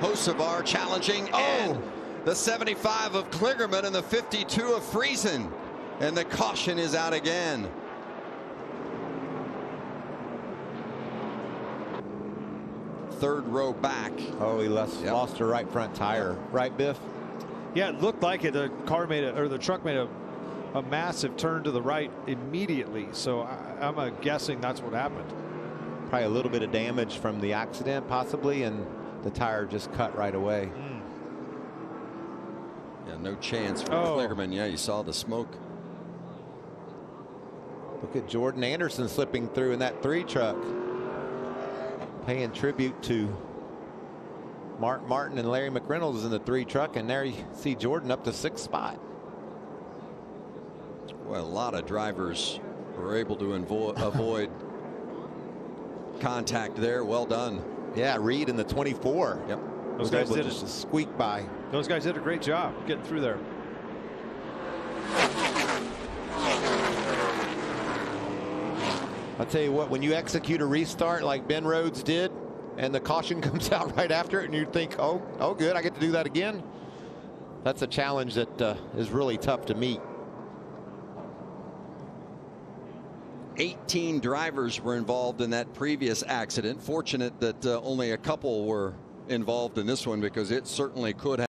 Hocevar challenging Oh. and the 75 of Kligerman and the 52 of Friesen. And the caution is out again. Third row back. Oh, he lost, Yep. lost her right front tire. Right, Biff? Yeah, it looked like it. The car made it, or the truck made a, a massive turn to the right immediately. So I, I'm uh, guessing that's what happened. Probably a little bit of damage from the accident, possibly, and the tire just cut right away. Mm. Yeah, no chance for Oh. Kligerman. Yeah, you saw the smoke. Look at Jordan Anderson slipping through in that three truck. Paying tribute to Mark Martin and Larry McReynolds in the three truck. And there you see Jordan up to sixth spot. Well, a lot of drivers were able to avoid contact there. Well done. Yeah, Reed in the 24. Yep. Those guys did just to squeak by. Those guys did a great job getting through there. I'll tell you what, when you execute a restart like Ben Rhodes did, and the caution comes out right after it, and you think, oh, oh, good, I get to do that again. That's a challenge that uh, is really tough to meet. 18 drivers were involved in that previous accident. Fortunate that uh, only a couple were involved in this one because it certainly could have.